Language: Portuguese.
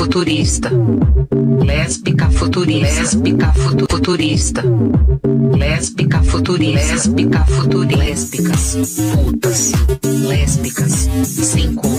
futurista, lésbica futurista, lésbica futu- futurista, lésbica futurista, lésbica futurista, lésbicas, putas, lésbicas, sem.